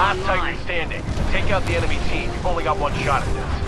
Last Titan standing. Take out the enemy team. You've only got one shot at this.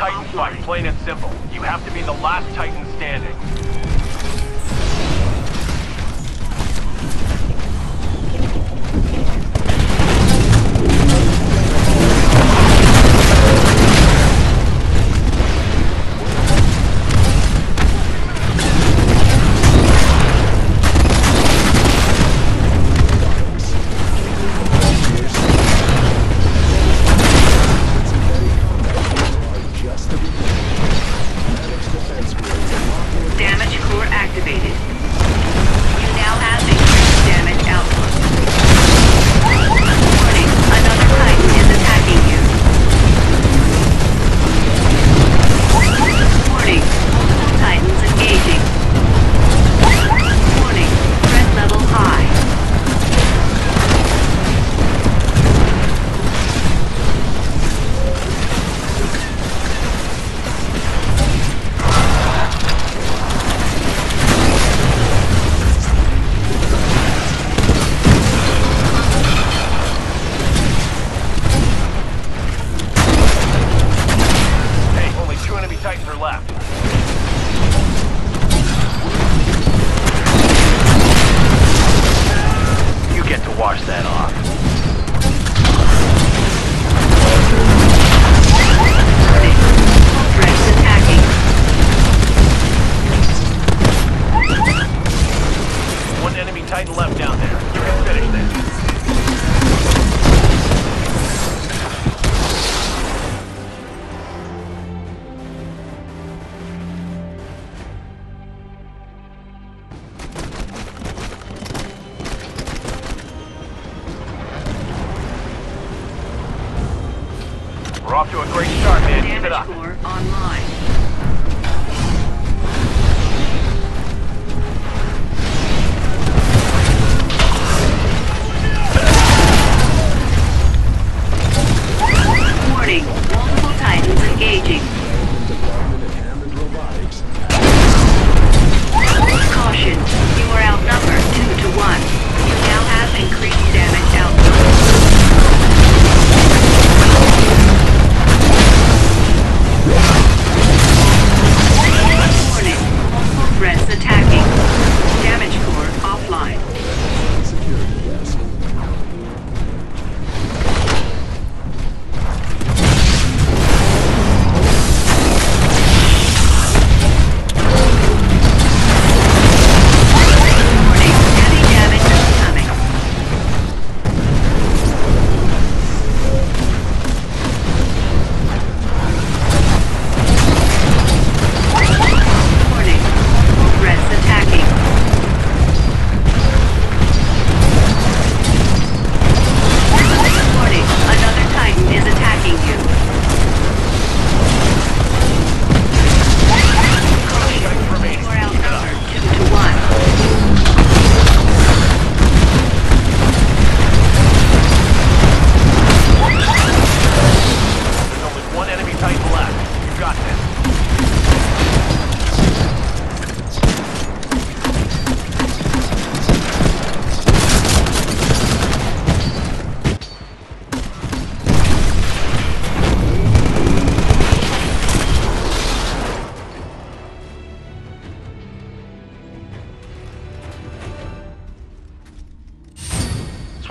Titan fight, plain and simple. You have to be the last Titan standing. off to a great start, man. Keep it up. Score online.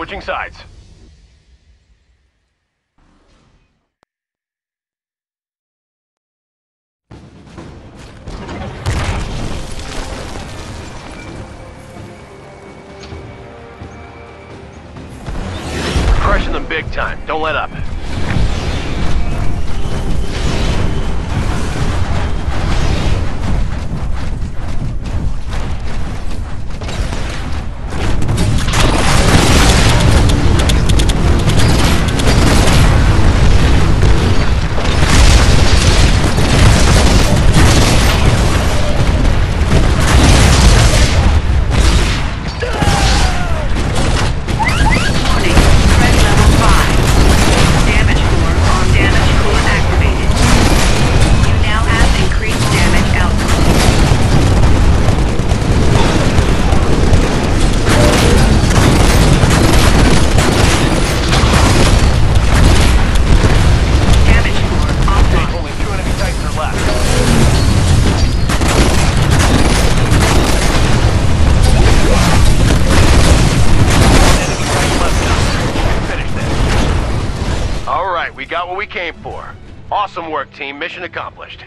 Switching sides. Crushing them big time. Don't let up. What we came for. Awesome work, team. Mission accomplished.